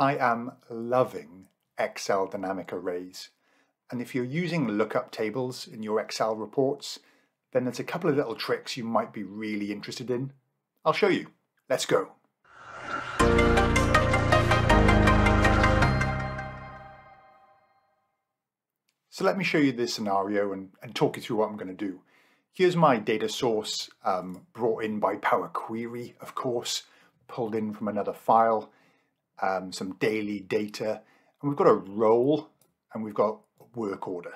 I am loving Excel dynamic arrays. And if you're using lookup tables in your Excel reports, then there's a couple of little tricks you might be really interested in. I'll show you. Let's go. So let me show you this scenario and, and talk you through what I'm going to do. Here's my data source um, brought in by Power Query, of course, pulled in from another file um, some daily data, and we've got a role and we've got work order.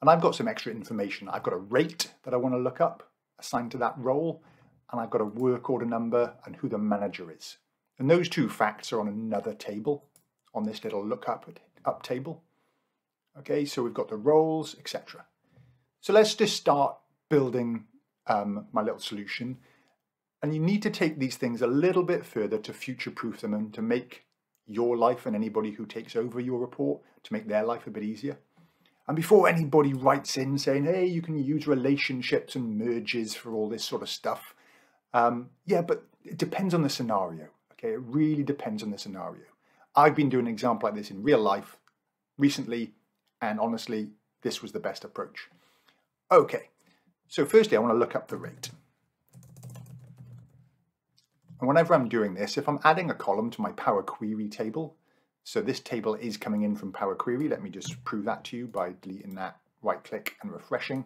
And I've got some extra information. I've got a rate that I want to look up assigned to that role, and I've got a work order number and who the manager is. And those two facts are on another table, on this little lookup up table. Okay, so we've got the roles, etc. So let's just start building um, my little solution. And you need to take these things a little bit further to future-proof them and to make your life and anybody who takes over your report, to make their life a bit easier. And before anybody writes in saying, hey, you can use relationships and merges for all this sort of stuff, um, yeah, but it depends on the scenario. Okay, it really depends on the scenario. I've been doing an example like this in real life recently, and honestly, this was the best approach. Okay, so firstly, I want to look up the rate. And whenever I'm doing this, if I'm adding a column to my Power Query table, so this table is coming in from Power Query, let me just prove that to you by deleting that, right click and refreshing.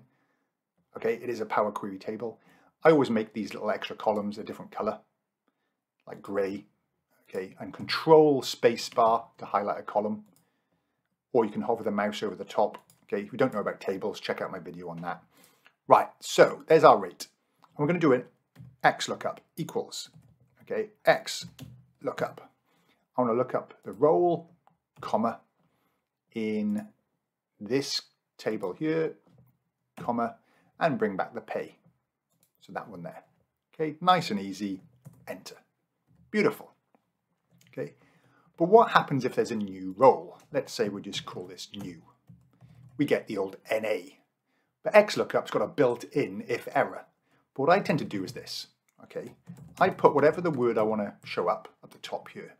Okay, it is a Power Query table. I always make these little extra columns a different color, like gray, okay, and control spacebar to highlight a column, or you can hover the mouse over the top. Okay, if you don't know about tables, check out my video on that. Right, so there's our rate. We're going to do an X lookup equals okay, X lookup. I want to look up the role, comma, in this table here, comma, and bring back the pay. So that one there. Okay, nice and easy, enter. Beautiful. Okay, but what happens if there's a new role? Let's say we just call this new. We get the old NA. But XLOOKUP's got a built-in if error. But what I tend to do is this okay, I put whatever the word I want to show up at the top here.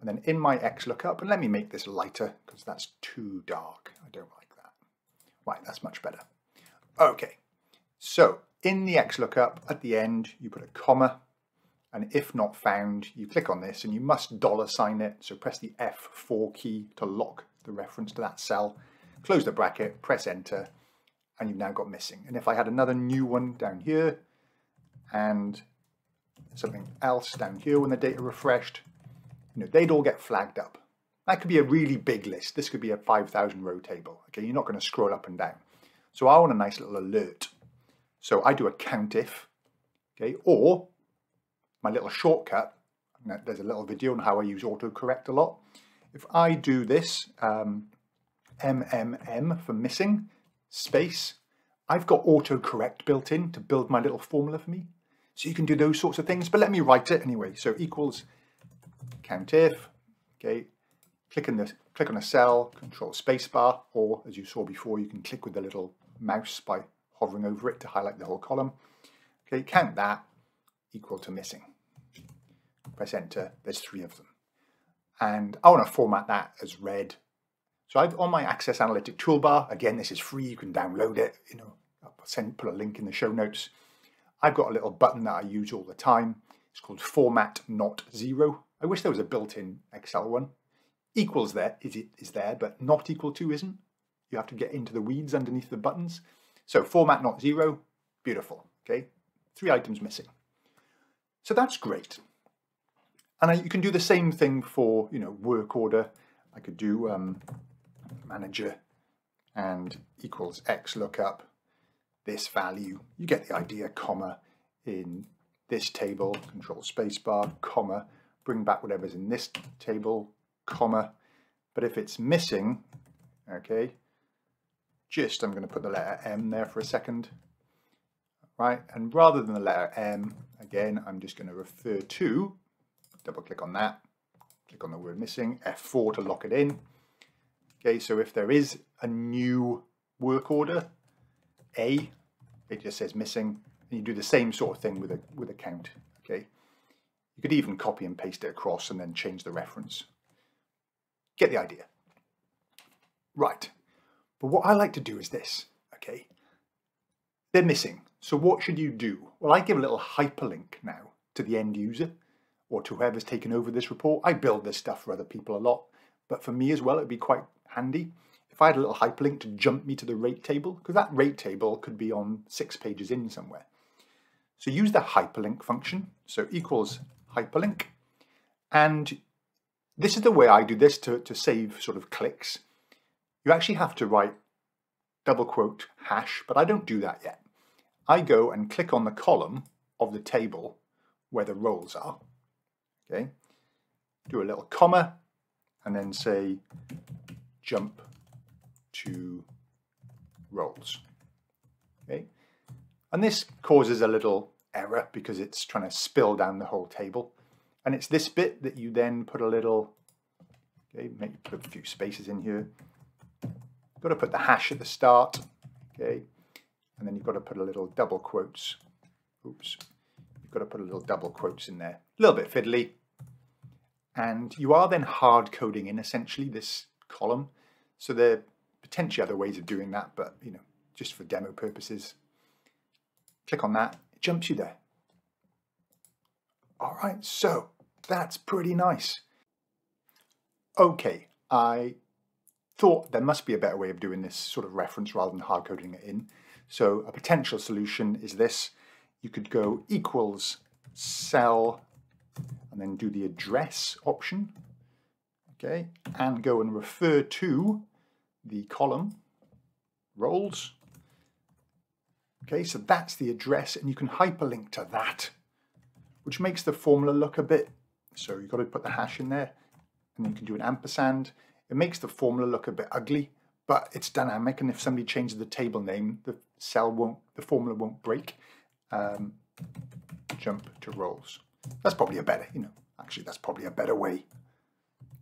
And then in my X lookup, and let me make this lighter because that's too dark. I don't like that. Right, that's much better. Okay, so in the X lookup at the end, you put a comma, and if not found, you click on this and you must dollar sign it. So press the F4 key to lock the reference to that cell, close the bracket, press enter, and you've now got missing. And if I had another new one down here, and something else down here when the data refreshed, you know, they'd all get flagged up. That could be a really big list. This could be a 5,000 row table. Okay, you're not going to scroll up and down. So I want a nice little alert. So I do a count if, okay, or my little shortcut, there's a little video on how I use autocorrect a lot. If I do this, um, MMM for missing, space, I've got autocorrect built in to build my little formula for me. So you can do those sorts of things, but let me write it anyway. So equals COUNTIF, okay, click, in the, click on a cell, control spacebar, or as you saw before, you can click with the little mouse by hovering over it to highlight the whole column. Okay, count that, equal to missing. Press enter, there's three of them. And I want to format that as red. So I've on my Access Analytic toolbar, again, this is free, you can download it, you know, I'll send, put a link in the show notes. I've got a little button that I use all the time. It's called Format Not Zero. I wish there was a built-in Excel one. Equals there is, it, is there, but not equal to isn't. You have to get into the weeds underneath the buttons. So Format Not Zero, beautiful. Okay, three items missing. So that's great. And I, you can do the same thing for, you know, work order. I could do um, manager and equals X lookup this value. You get the idea, comma, in this table, control spacebar, comma, bring back whatever's in this table, comma. But if it's missing, okay, just I'm going to put the letter M there for a second, right? And rather than the letter M, again, I'm just going to refer to, double click on that, click on the word missing, F4 to lock it in. Okay, so if there is a new work order, a, it just says missing, and you do the same sort of thing with a, with a count, okay? You could even copy and paste it across and then change the reference. Get the idea. Right. But what I like to do is this, okay? They're missing. So what should you do? Well, I give a little hyperlink now to the end user or to whoever's taken over this report. I build this stuff for other people a lot, but for me as well, it'd be quite handy if I had a little hyperlink to jump me to the rate table, because that rate table could be on six pages in somewhere. So use the hyperlink function, so equals hyperlink, and this is the way I do this to, to save sort of clicks. You actually have to write double quote hash, but I don't do that yet. I go and click on the column of the table where the roles are, okay? Do a little comma and then say jump to roles. Okay, and this causes a little error because it's trying to spill down the whole table. And it's this bit that you then put a little, okay, maybe put a few spaces in here. Got to put the hash at the start, okay, and then you've got to put a little double quotes. Oops, you've got to put a little double quotes in there. A little bit fiddly. And you are then hard coding in essentially this column. So there potentially other ways of doing that, but you know, just for demo purposes. Click on that, it jumps you there. All right, so that's pretty nice. Okay, I thought there must be a better way of doing this sort of reference rather than hard coding it in. So a potential solution is this. You could go equals cell and then do the address option, okay, and go and refer to the column roles. Okay, so that's the address and you can hyperlink to that, which makes the formula look a bit, so you've got to put the hash in there and then you can do an ampersand. It makes the formula look a bit ugly, but it's dynamic and if somebody changes the table name, the cell won't, the formula won't break. Um, jump to roles. That's probably a better, you know, actually that's probably a better way.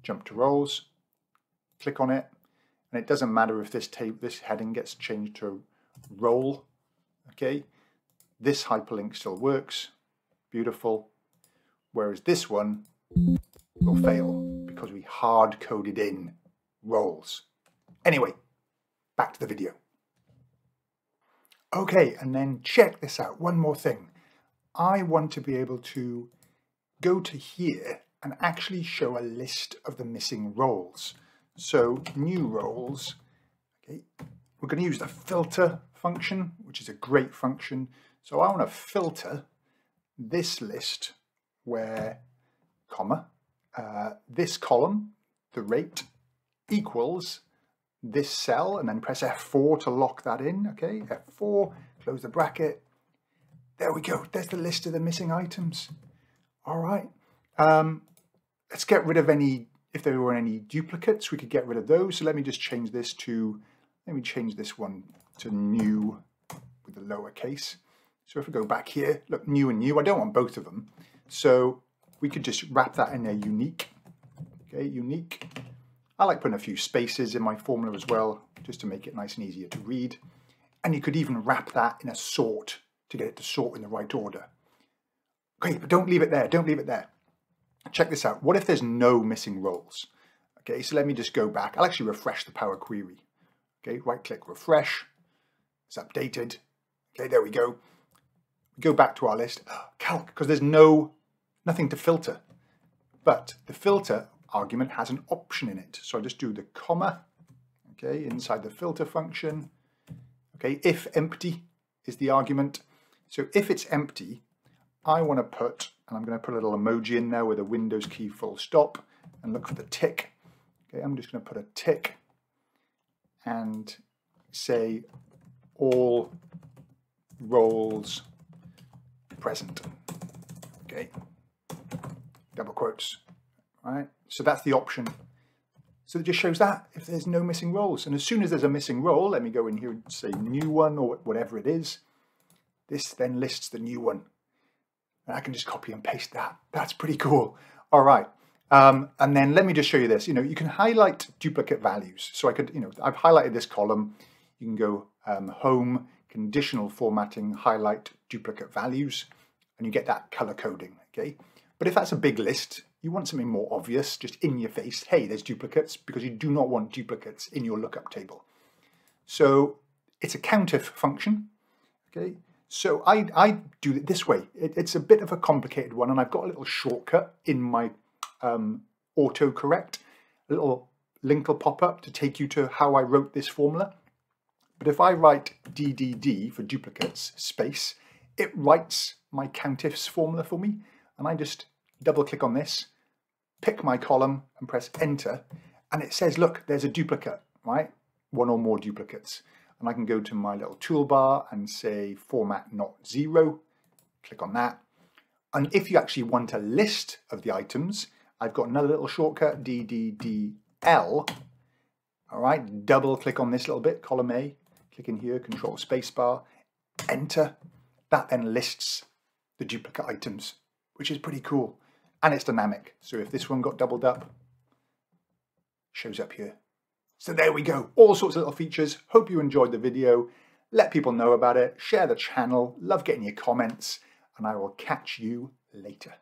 Jump to roles, click on it, and it doesn't matter if this tape, this heading gets changed to role, okay? This hyperlink still works, beautiful. Whereas this one will fail because we hard coded in roles. Anyway, back to the video. Okay, and then check this out. One more thing. I want to be able to go to here and actually show a list of the missing roles. So new roles, okay, we're going to use the filter function, which is a great function. So I want to filter this list where, comma, uh, this column, the rate, equals this cell, and then press F4 to lock that in, okay? F4, close the bracket. There we go. There's the list of the missing items. All right. Um, let's get rid of any if there were any duplicates, we could get rid of those. So let me just change this to, let me change this one to new with the lowercase. So if we go back here, look, new and new, I don't want both of them. So we could just wrap that in a unique, okay, unique. I like putting a few spaces in my formula as well, just to make it nice and easier to read. And you could even wrap that in a sort to get it to sort in the right order. Okay, but don't leave it there, don't leave it there check this out. What if there's no missing roles? Okay, so let me just go back. I'll actually refresh the Power Query. Okay, right click, refresh. It's updated. Okay, there we go. We go back to our list. calc, because there's no, nothing to filter. But the filter argument has an option in it. So I just do the comma, okay, inside the filter function. Okay, if empty is the argument. So if it's empty, I want to put and I'm going to put a little emoji in there with a Windows key full stop and look for the tick. Okay, I'm just going to put a tick and say all roles present. Okay, double quotes. Right, so that's the option. So it just shows that if there's no missing roles. And as soon as there's a missing role, let me go in here and say new one or whatever it is. This then lists the new one. And I can just copy and paste that. That's pretty cool. All right. Um, and then let me just show you this. You know, you can highlight duplicate values. So I could, you know, I've highlighted this column. You can go um, home, conditional formatting, highlight duplicate values, and you get that color coding, okay? But if that's a big list, You want something more obvious, just in your face. Hey, there's duplicates, because you do not want duplicates in your lookup table. So it's a COUNTIF function. Okay, so I, I do it this way. It, it's a bit of a complicated one, and I've got a little shortcut in my um, autocorrect, a little link will pop up to take you to how I wrote this formula. But if I write DDD for duplicates space, it writes my COUNTIFs formula for me. And I just double click on this, pick my column and press enter. And it says, look, there's a duplicate, right? One or more duplicates. And I can go to my little toolbar and say format not zero, click on that. And if you actually want a list of the items, I've got another little shortcut, DDDL. All right, double click on this little bit, column A, click in here, control spacebar, enter. That then lists the duplicate items, which is pretty cool. And it's dynamic. So if this one got doubled up, shows up here. So there we go. All sorts of little features. Hope you enjoyed the video. Let people know about it. Share the channel. Love getting your comments. And I will catch you later.